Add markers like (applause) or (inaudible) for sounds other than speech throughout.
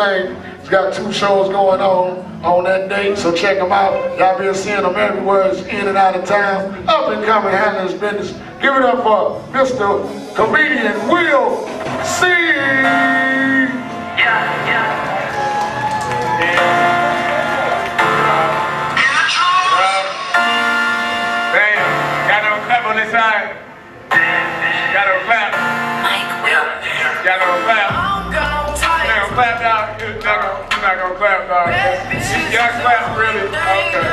thing. He's got two shows going on on that date, so check him out. Y'all been seeing him everywhere. He's in and out of town, up and coming, handling his business. Give it up for Mr. Comedian Will C. Yeah, yeah. Damn, got no clap on this side. Got no clap. Got no clap. You not gonna? You not gonna, not gonna clap, dog? You got clap, really? Okay.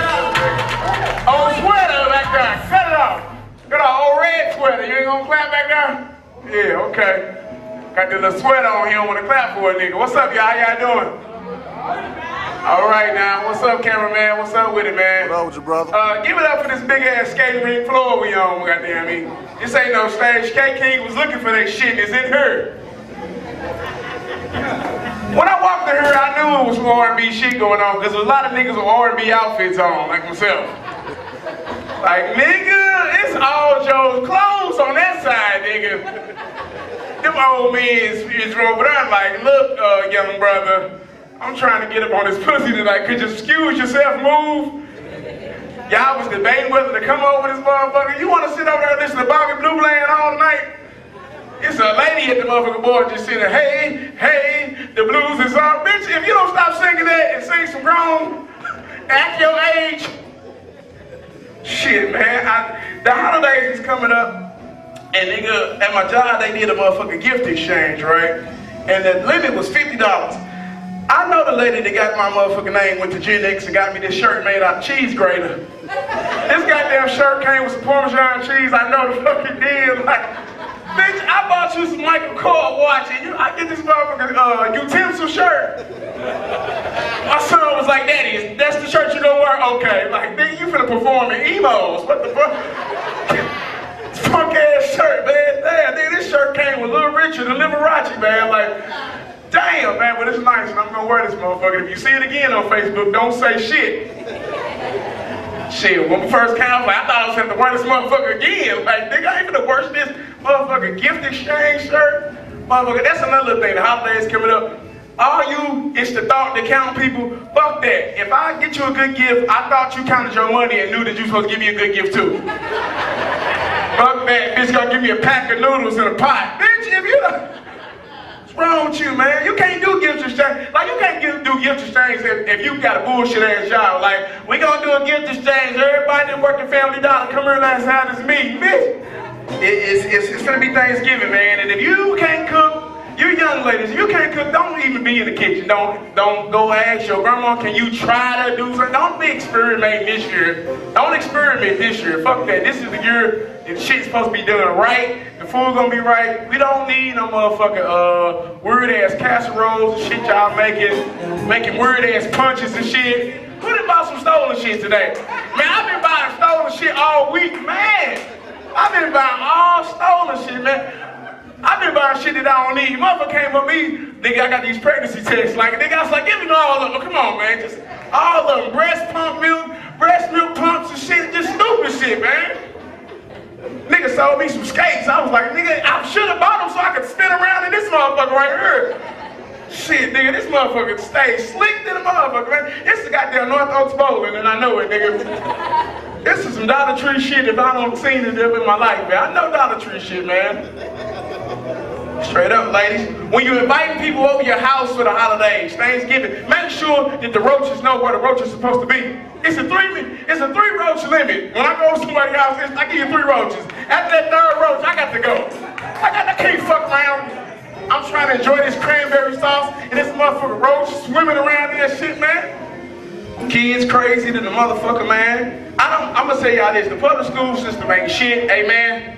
Old sweater back there, cut it off. Got an old red sweater. You ain't gonna clap back there? Yeah, okay. Got the little sweater on. He don't wanna clap for a nigga. What's up, y'all? How y'all doing? All right now, what's up, cameraman? What's up with it, man? What up with you, brother? Uh, give it up for this big ass skating rink floor we on, goddamn me. This ain't no stage. K King was looking for that shit. It's in her. When I walked in here, I knew it was some R&B shit going on because there was a lot of niggas with R&B outfits on, like myself. Like, nigga, it's all Joe's clothes on that side, nigga. Them old men is over there like, look, uh, young brother, I'm trying to get up on this pussy tonight. Could you excuse yourself, move? Y'all was debating whether to come over this motherfucker. You want to sit over there and listen to Bobby Blue playing all night? It's a lady at the motherfucking board just singing, hey, hey, the blues is on. Bitch, if you don't stop singing that and sing some grown, act your age. Shit, man. I, the holidays is coming up, and nigga, at my job, they did a motherfucking gift exchange, right? And the limit was $50. I know the lady that got my motherfucking name went to Gen X and got me this shirt made out of cheese grater. This goddamn shirt came with some Parmesan cheese. I know the fucking did. Like, bitch, I bought you some Michael Kors watch and you, I get this motherfucking uh, utensil shirt. My son was like, Daddy, that's the shirt you gonna wear? Okay. Like, nigga, you finna perform in emos. What the fuck? (laughs) Funk ass shirt, man. Damn, this shirt came with Little Richard and Liberace, man. Like, damn, man, but it's nice and I'm gonna wear this motherfucker. If you see it again on Facebook, don't say shit. Shit, when we first came, I was like, I thought I was gonna have to wear this motherfucker again. Like, nigga, I ain't finna worse this motherfucker gift exchange shirt. Motherfucker, that's another thing. The holidays coming up. All you it's the thought that count people. Fuck that. If I get you a good gift, I thought you counted your money and knew that you supposed to give me a good gift too. (laughs) Fuck that. Bitch gonna give me a pack of noodles in a pot. Bitch, if you don't. Wrong with you, man? You can't do gift exchange. Like, you can't give, do gift exchange if, if you got a bullshit ass job. Like, we gonna do a gift exchange. Everybody that work at Family Dollar, come here last night this meeting, bitch. It, it's, it's, it's gonna be Thanksgiving, man. And if you can't cook, you young ladies, if you can't cook, don't even be in the kitchen. Don't don't go ask your grandma, can you try to do something? Don't be experimenting this year. Don't experiment this year. Fuck that. This is the year if shit's supposed to be done right. The food's gonna be right. We don't need no motherfucking uh weird ass casseroles and shit y'all making, making weird ass punches and shit. Who done bought some stolen shit today? Man, I've been buying stolen shit all week, man. I've been buying all stolen shit, man. I've been buying shit that I don't need. Motherfucker came up me, nigga, I got these pregnancy tests. Like, nigga, I was like, give me all of them. Come on, man. Just all of them. Breast pump milk, breast milk pumps and shit. Just stupid shit, man. Nigga sold me some skates. I was like, nigga, I should have bought them so I could spin around in this motherfucker right here. Shit, nigga, this motherfucker stay slick than a motherfucker, man. It's the goddamn North Oaks Bowling, and I know it, nigga. This is some Dollar Tree shit if I don't seen it ever in my life, man. I know Dollar Tree shit, man. Straight up, ladies. When you invite people over your house for the holidays, Thanksgiving, make sure that the roaches know where the roach is supposed to be. It's a three, it's a three roach limit. When I go to somebody's house, I give you three roaches. After that third roach, I got to go. I got, I can't fuck around. I'm trying to enjoy this cranberry sauce and this motherfucker roach swimming around in that shit, man. Kids crazy than the motherfucker, man. I don't, I'm gonna say y'all this, the public school system ain't shit, amen.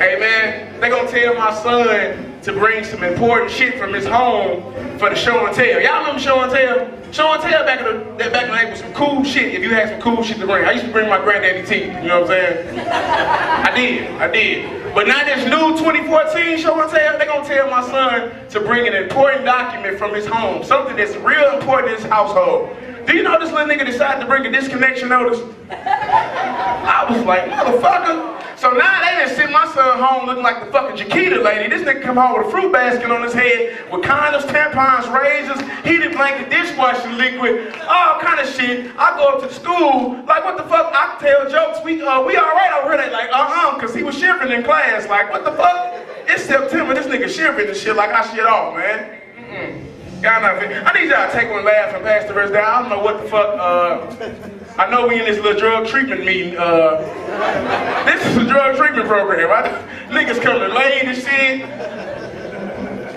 Amen. They gonna tell my son to bring some important shit from his home for the show and tell. Y'all remember show and tell? Show and tell back in the back in the day was some cool shit if you had some cool shit to bring. I used to bring my granddaddy teeth, you know what I'm saying? I did, I did. But now this new 2014 show and tell, they gonna tell my son to bring an important document from his home, something that's real important in his household. Do you know this little nigga decided to bring a disconnection notice? I was like, motherfucker. So now they done sent my son home looking like the fucking Chiquita lady. This nigga come home with a fruit basket on his head with condoms, tampons, razors, heated blanket, dishwashing liquid, all kind of shit. I go up to school, like what the fuck? I tell jokes, we uh, we all right over here. They like, uh-uh, cause he was shivering in class. Like, what the fuck? It's September, this nigga shivering and shit like I shit off, man. Mm-mm. Y'all not. I need y'all to take one laugh and pass the rest down. I don't know what the fuck, uh, I know we in this little drug treatment meeting. Uh, this is a drug treatment program. Right? Niggas coming late and shit.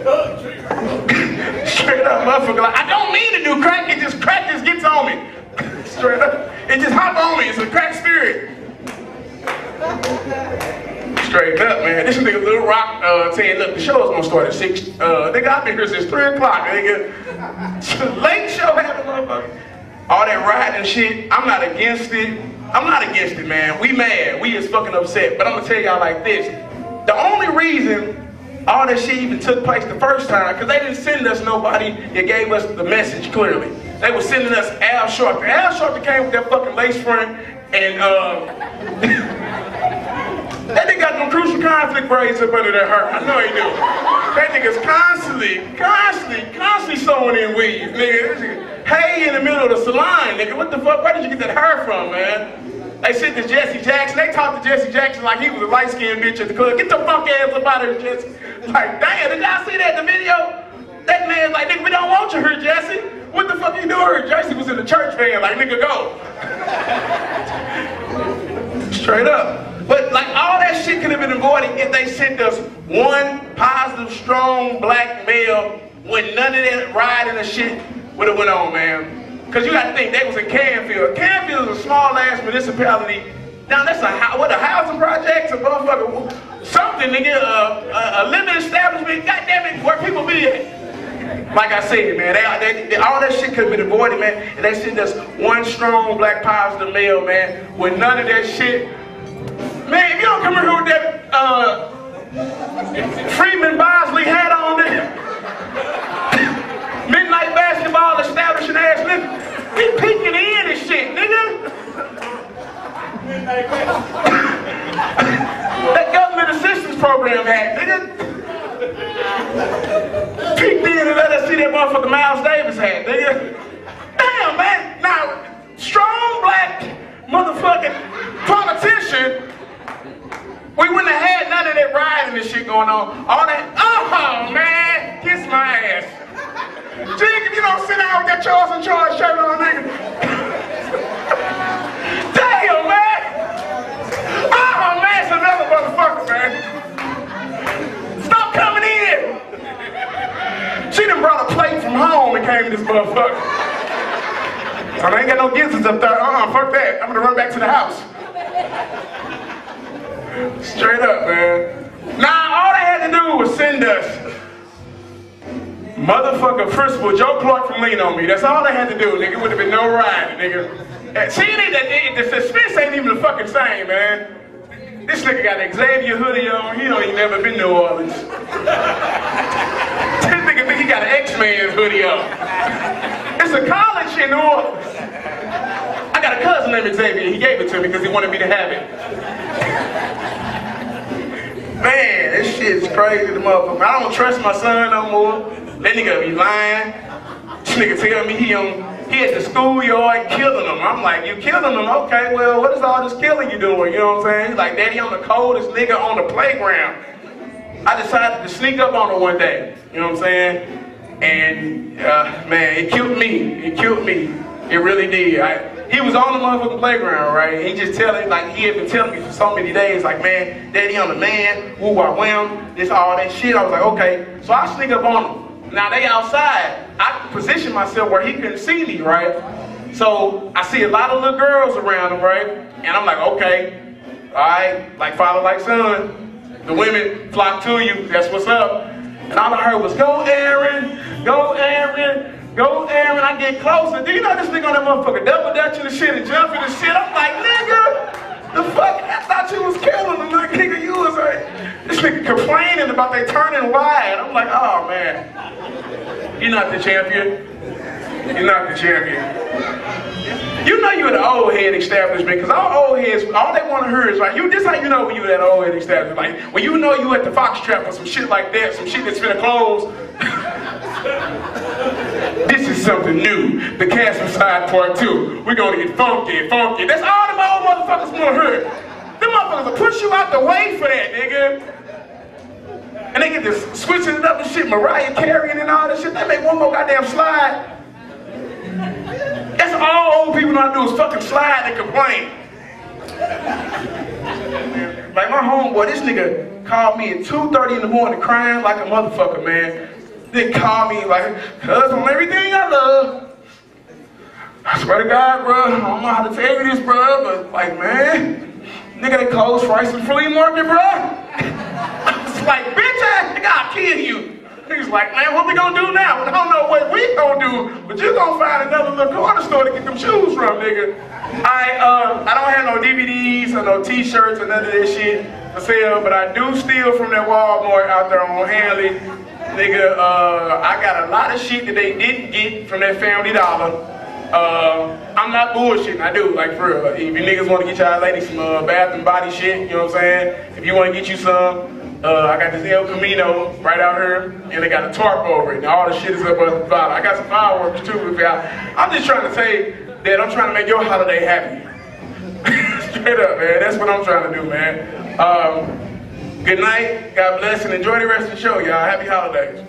(laughs) Straight up, motherfucker. Like, I don't mean to do crack. It just crack just gets on me. (laughs) Straight up. It just hop on me. It's a crack spirit. Straight up, man. (laughs) This nigga Little Rock uh, saying, look, the show's gonna start at 6. Uh, nigga, I've been here since 3 o'clock, nigga. (laughs) Late show having motherfucker. All that riding shit, I'm not against it. I'm not against it, man. We mad. We is fucking upset. But I'm gonna tell y'all like this. The only reason all that shit even took place the first time, because they didn't send us nobody that gave us the message clearly. They were sending us Al Sharpton. Al Sharpton came with that fucking lace front and uh (laughs) That nigga got some crucial conflict braids up under that hair. I know he do. That nigga's constantly, constantly, constantly sewing in weave, nigga. Hey in the middle of the salon, nigga. What the fuck? Where did you get that hair from, man? They sent to Jesse Jackson. They talked to Jesse Jackson like he was a light-skinned bitch at the club. Get the fuck ass up out of here, Jesse. Like, damn, did y'all see that in the video? That man's like, nigga, we don't want you here, Jesse. What the fuck you doing here? Jesse was in the church van, like, nigga, go. (laughs) Straight up. But like all that shit could have been avoided if they sent us one positive, strong black male when none of that riding and shit would have went on, man. Cause you gotta think they was in Canfield. Canfield is a small ass municipality. Now that's a what a housing project, a motherfucker, something nigga, a, a, a living establishment. Goddamn it, where people be at. Like I said, man, they, they, they, all that shit could have been avoided, man. And they sent us one strong black positive male, man, with none of that shit Man, if you don't come here with that uh, Freeman Bosley hat on there, midnight basketball establishing ass nigga, he peeking in and shit, nigga. that government assistance program hat, nigga. Peeked in and let us see that motherfucker Miles Davis hat, nigga. Damn, man. Now, strong black motherfucking politician we wouldn't have had none of that riding and shit going on. All that, oh man, kiss my ass. Jig, if you don't sit down with that Charles and Charles shirt on, nigga. (laughs) Damn, man. Oh man, it's another motherfucker, man. Stop coming in. She done brought a plate from home and came to this motherfucker. I ain't got no gizzards up there. Uh-uh, fuck that. I'm gonna run back to the house. Straight up, man. Now, all they had to do was send us motherfucker, first of all, Joe Clark from Lean On Me. That's all they had to do, nigga. It would have been no ride, nigga. See, the, the suspense ain't even the fucking same, man. This nigga got an Xavier hoodie on. He don't even never been to New Orleans. this nigga think he got an X-Men hoodie on. It's a college in New Orleans. I got a cousin named Xavier. He gave it to me because he wanted me to have it. Man, this shit is crazy, the motherfucker. I don't trust my son no more. That nigga be lying. This nigga tell me he on he at the schoolyard killing them. I'm like, you killing them? Okay, well, what is all this killing you doing? You know what I'm saying? He's like, Daddy, I'm the coldest nigga on the playground. I decided to sneak up on her one day. You know what I'm saying? And uh, man, it killed me. It killed me. It really did. I, he was on the motherfucking playground, right? He just telling, like, he had been telling me for so many days, like, man, daddy, I'm the man, woo, I wham, this, all that shit. I was like, okay. So I sneak up on him. Now they outside. I position myself where he couldn't see me, right? So I see a lot of little girls around him, right? And I'm like, okay, all right, like father, like son. The women flock to you, that's what's up. And all I heard was, go Aaron, go Aaron, Go there when I get closer. Do you know this nigga on that motherfucker double dutching the shit and jumping the shit? I'm like, nigga, the fuck? I thought you was killing him. Like, nigga, you was like, this nigga complaining about they turning wide. I'm like, oh man, you're not the champion. You're not the champion. You know you at an old head establishment, because all old heads, all they want to hear is like, you. this how you know when you at an old head establishment. Like, when you know you at the Fox Trap or some shit like that, some shit that's finna close. (laughs) this something new. The Casper Slide Part 2. We're gonna get funky, funky. That's all them old motherfuckers wanna hear. Them motherfuckers will push you out the way for that, nigga. And they get this switching it up and shit, Mariah Carey and all that shit. They make one more goddamn slide. That's all old people know how to do is fucking slide and complain. Like my homeboy, this nigga called me at 2.30 in the morning crying like a motherfucker, man. Then call me like, cuz on everything I love. I swear to God, bro, I don't know how to tell you this, bro, but like, man, nigga, they closed Rice and Flea Market, bro. I was like, bitch ass nigga, I'll kill you. He's like, man, what we gonna do now? I don't know what we gonna do, but you gonna find another little corner store to get them shoes from, nigga. I uh, I don't have no DVDs or no T-shirts or none of that shit for sale, but I do steal from that Walmart out there on Hanley. Nigga, uh, I got a lot of shit that they didn't get from that Family Dollar. Uh, I'm not bullshitting, I do, like for real. If you niggas want to get y'all ladies some uh, bath and body shit, you know what I'm saying? If you want to get you some, uh, I got this El Camino right out here, and they got a tarp over it, and all the shit is up on the bottom. I got some fireworks too. If y'all, I'm just trying to say that I'm trying to make your holiday happy. (laughs) Straight up, man. That's what I'm trying to do, man. Um, good night. God bless, and enjoy the rest of the show, y'all. Happy holidays.